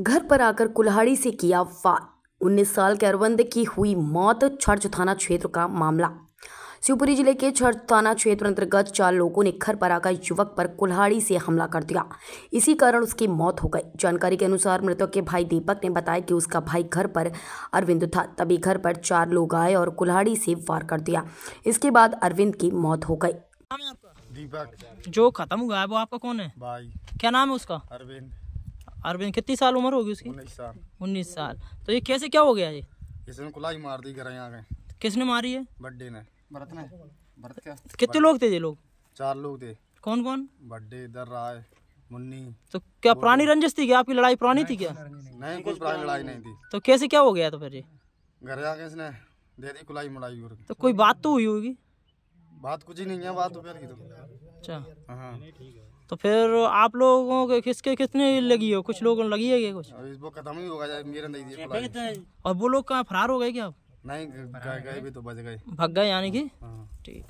घर पर आकर कुल्हाड़ी से किया वार। उन्नीस साल के अरविंद की हुई मौत छर्च थाना क्षेत्र का मामला। शिवपुरी ज़िले के छर्च थाना क्षेत्र अंतर्गत चार लोगों ने घर पर आकर युवक पर कुल्हाड़ी से हमला कर दिया। इसी कारण उसकी मौत हो गई। जानकारी के अनुसार मृतक के भाई दीपक ने बताया कि उसका भाई घर पर अरविंद था। तभी घर पर चार लोग आए और कुल्हाड़ी से वार कर दिया। इसके बाद अरविंद की मौत हो गई। दीपक। जो खत्म हुआ है वो आपका कौन है? भाई। क्या नाम है उसका? अरविंद। अरविंद कितनी साल उम्र होगी उसकी? उन्नीस साल। उन्नीस साल। तो ये कैसे क्या हो गया ये? इसने कुलाई मार दी घर यहाँ गए किसने मारी है? बड्डे ने। भरत ने? भरत क्या? कितने लोग थे ये लोग? चार लोग थे। कौन कौन बड्डे इधर राय मुन्नी। तो क्या पुरानी रंजिश थी क्या? आपकी लड़ाई पुरानी थी क्या? नहीं। कुछ पुरानी लड़ाई नहीं थी। तो कैसे क्या हो गया तो फिर ये? घर आके इसने दे दी कुलाई मुलाई तो कोई बात तो हुई होगी? बात कुछ ही नहीं है बात दोपहर की तो। अच्छा। हाँ। तो फिर आप लोगों के किसके कितने लगी हो? कुछ लोगों ने लगी है क्या कुछ? इस इसको खत्म ही होगा जाए मेरे नहीं दिए और वो लोग कहाँ फरार हो गए क्या नहीं गए गए भी तो बच गए। भग गए यानी कि? ठीक ठीक।